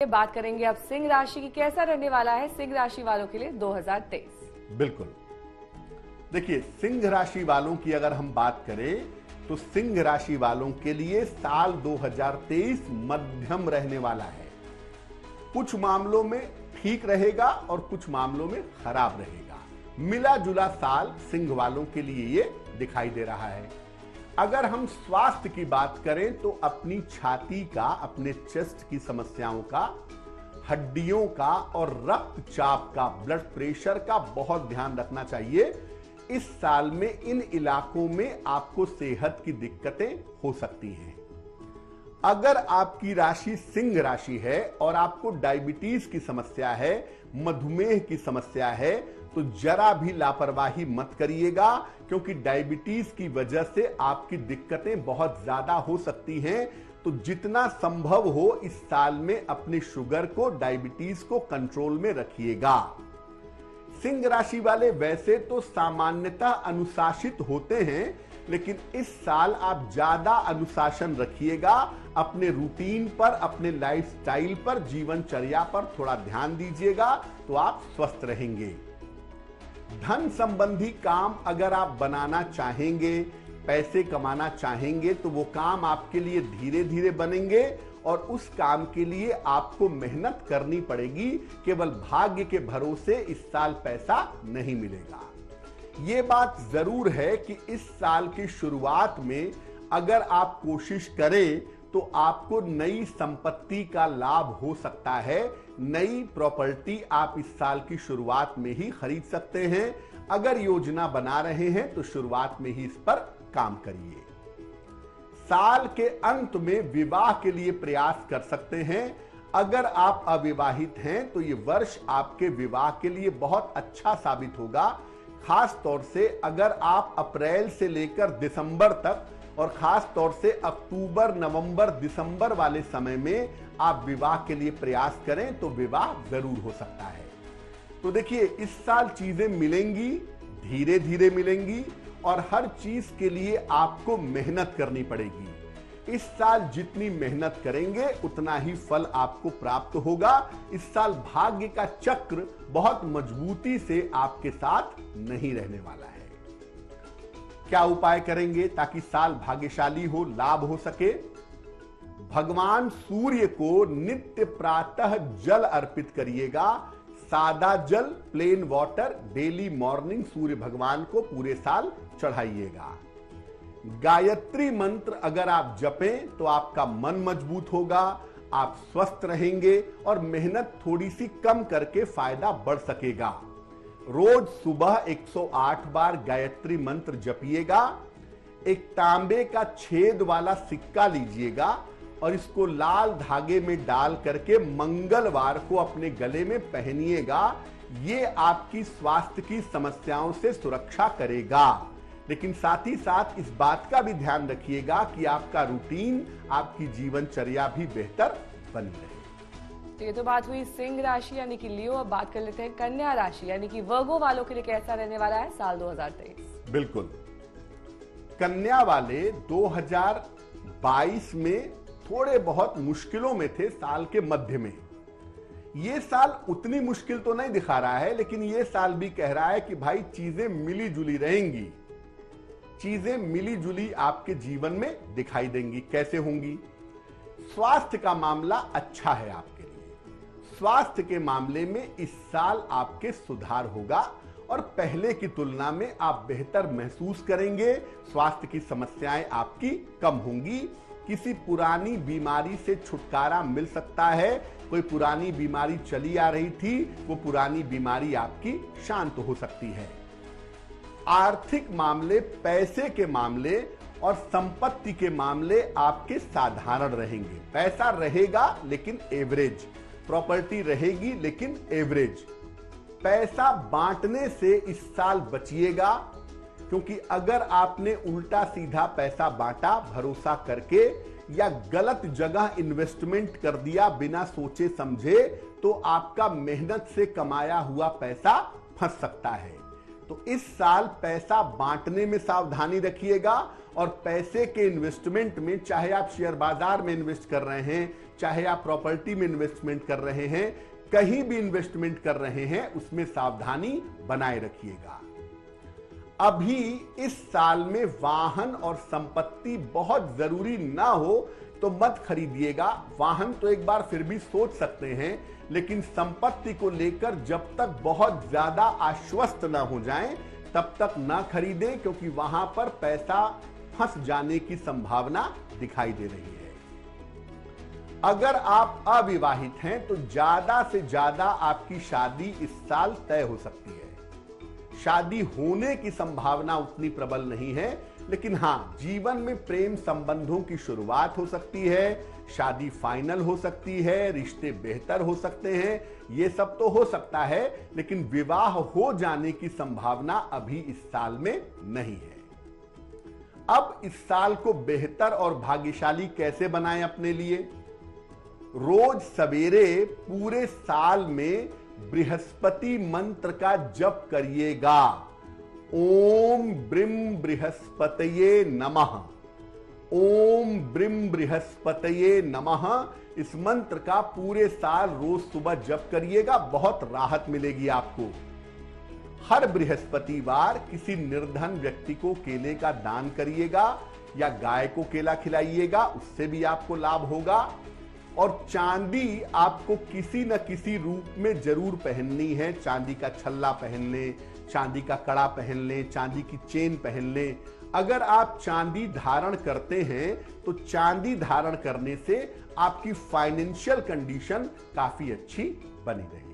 बात करेंगे अब सिंह राशि की, कैसा रहने वाला है सिंह राशि वालों के लिए 2023 बिल्कुल। देखिए, सिंह राशि वालों की अगर हम बात करें तो सिंह राशि वालों के लिए साल 2023 मध्यम रहने वाला है। कुछ मामलों में ठीक रहेगा और कुछ मामलों में खराब रहेगा। मिला जुला साल सिंह वालों के लिए ये दिखाई दे रहा है। अगर हम स्वास्थ्य की बात करें तो अपनी छाती का, अपने चेस्ट की समस्याओं का, हड्डियों का और रक्तचाप का ब्लड प्रेशर का बहुत ध्यान रखना चाहिए। इस साल में इन इलाकों में आपको सेहत की दिक्कतें हो सकती हैं। अगर आपकी राशि सिंह राशि है और आपको डायबिटीज़ की समस्या है, मधुमेह की समस्या है तो जरा भी लापरवाही मत करिएगा, क्योंकि डायबिटीज़ की वजह से आपकी दिक्कतें बहुत ज़्यादा हो सकती हैं। तो जितना संभव हो, इस साल में अपने शुगर को, डायबिटीज़ को कंट्रोल में रखिएगा। सिंह राशि वाले वैसे तो सामान्यतः अनुशासित होते हैं, लेकिन इस साल आप ज़्यादा अनुशासन रखिएगा, अपने रूटीन पर, अपने लाइफस्टाइल पर, जीवनचर्या पर थोड़ा ध्यान दीजिएगा तो आप स्वस्थ रहेंगे। धन संबंधी काम अगर आप बनाना चाहेंगे, पैसे कमाना चाहेंगे तो वो काम आपके लिए धीरे धीरे बनेंगे और उस काम के लिए आपको मेहनत करनी पड़ेगी। केवल भाग्य के भरोसे इस साल पैसा नहीं मिलेगा। ये बात ज़रूर है कि इस साल की शुरुआत में अगर आप कोशिश करें तो आपको नई संपत्ति का लाभ हो सकता है। नई प्रॉपर्टी आप इस साल की शुरुआत में ही खरीद सकते हैं। अगर योजना बना रहे हैं तो शुरुआत में ही इस पर काम करिए। साल के अंत में विवाह के लिए प्रयास कर सकते हैं। अगर आप अविवाहित हैं तो ये वर्ष आपके विवाह के लिए बहुत अच्छा साबित होगा। खास तौर से अगर आप अप्रैल से लेकर दिसंबर तक और खास तौर से अक्टूबर, नवंबर, दिसंबर वाले समय में आप विवाह के लिए प्रयास करें तो विवाह ज़रूर हो सकता है। तो देखिए, इस साल चीज़ें मिलेंगी धीरे धीरे मिलेंगी और हर चीज़ के लिए आपको मेहनत करनी पड़ेगी। इस साल जितनी मेहनत करेंगे, उतना ही फल आपको प्राप्त होगा। इस साल भाग्य का चक्र बहुत मजबूती से आपके साथ नहीं रहने वाला है। क्या उपाय करेंगे ताकि साल भाग्यशाली हो, लाभ हो सके? भगवान सूर्य को नित्य प्रातः जल अर्पित करिएगा। सादा जल प्लेन वाटर डेली मॉर्निंग सूर्य भगवान को पूरे साल चढ़ाइएगा। गायत्री मंत्र अगर आप जपें तो आपका मन मज़बूत होगा, आप स्वस्थ रहेंगे और मेहनत थोड़ी सी कम करके फ़ायदा बढ़ सकेगा। रोज सुबह 108 बार गायत्री मंत्र जपिएगा, एक तांबे का छेद वाला सिक्का लीजिएगा और इसको लाल धागे में डाल करके मंगलवार को अपने गले में पहनिएगा। ये आपकी स्वास्थ्य की समस्याओं से सुरक्षा करेगा। लेकिन साथ ही साथ इस बात का भी ध्यान रखिएगा कि आपका रूटीन, आपकी जीवनचर्या भी बेहतर बनी रहे। तो ये तो बात हुई सिंह राशि, यानी कि लियो। अब बात कर लेते हैं कन्या राशि, यानी कि वर्गो वालों के लिए कैसा रहने वाला है साल 2023 बिल्कुल। कन्या वाले 2022 में थोड़े बहुत मुश्किलों में थे साल के मध्य में। ये साल उतनी मुश्किल तो नहीं दिखा रहा है, लेकिन ये साल भी कह रहा है कि भाई चीज़ें मिली जुली रहेंगी। चीज़ें मिली जुली आपके जीवन में दिखाई देंगी, कैसे होंगी। स्वास्थ्य का मामला अच्छा है आपके। स्वास्थ्य के मामले में इस साल आपके सुधार होगा और पहले की तुलना में आप बेहतर महसूस करेंगे। स्वास्थ्य की समस्याएँ आपकी कम होंगी। किसी पुरानी बीमारी से छुटकारा मिल सकता है। कोई पुरानी बीमारी चली आ रही थी, वो पुरानी बीमारी आपकी शांत हो सकती है। आर्थिक मामले, पैसे के मामले और संपत्ति के मामले आपके साधारण रहेंगे। पैसा रहेगा, लेकिन एवरेज। प्रॉपर्टी रहेगी, लेकिन एवरेज। पैसा बांटने से इस साल बचिएगा, क्योंकि अगर आपने उल्टा सीधा पैसा बांटा, भरोसा करके, या गलत जगह इन्वेस्टमेंट कर दिया बिना सोचे समझे तो आपका मेहनत से कमाया हुआ पैसा फंस सकता है। तो इस साल पैसा बांटने में सावधानी रखिएगा और पैसे के इन्वेस्टमेंट में, चाहे आप शेयर बाज़ार में इन्वेस्ट कर रहे हैं, चाहे आप प्रॉपर्टी में इन्वेस्टमेंट कर रहे हैं, कहीं भी इन्वेस्टमेंट कर रहे हैं, उसमें सावधानी बनाए रखिएगा। अभी इस साल में वाहन और संपत्ति बहुत ज़रूरी ना हो तो मत खरीदिएगा। वाहन तो एक बार फिर भी सोच सकते हैं, लेकिन संपत्ति को लेकर जब तक बहुत ज़्यादा आश्वस्त ना हो जाएँ, तब तक ना खरीदें, क्योंकि वहाँ पर पैसा फंस जाने की संभावना दिखाई दे रही है। अगर आप अविवाहित हैं तो ज़्यादा से ज़्यादा आपकी शादी इस साल तय हो सकती है। शादी होने की संभावना उतनी प्रबल नहीं है लेकिन हाँ, जीवन में प्रेम संबंधों की शुरुआत हो सकती है, शादी फाइनल हो सकती है, रिश्ते बेहतर हो सकते हैं, ये सब तो हो सकता है, लेकिन विवाह हो जाने की संभावना अभी इस साल में नहीं है। अब इस साल को बेहतर और भाग्यशाली कैसे बनाएँ अपने लिए? रोज सवेरे पूरे साल में बृहस्पति मंत्र का जप करिएगा। ओम ब्रिम बृहस्पतये नमः। ओम ब्रिम बृहस्पतये नमः। इस मंत्र का पूरे साल रोज सुबह जप करिएगा, बहुत राहत मिलेगी आपको। हर बृहस्पतिवार किसी निर्धन व्यक्ति को केले का दान करिएगा या गाय को केला खिलाइएगा, उससे भी आपको लाभ होगा। और चांदी आपको किसी न किसी रूप में ज़रूर पहननी है, चांदी का छल्ला पहन ले चांदी का कड़ा पहन लें, चांदी की चेन पहन लें। अगर आप चांदी धारण करते हैं तो चांदी धारण करने से आपकी फाइनेंशियल कंडीशन काफ़ी अच्छी बनी रहे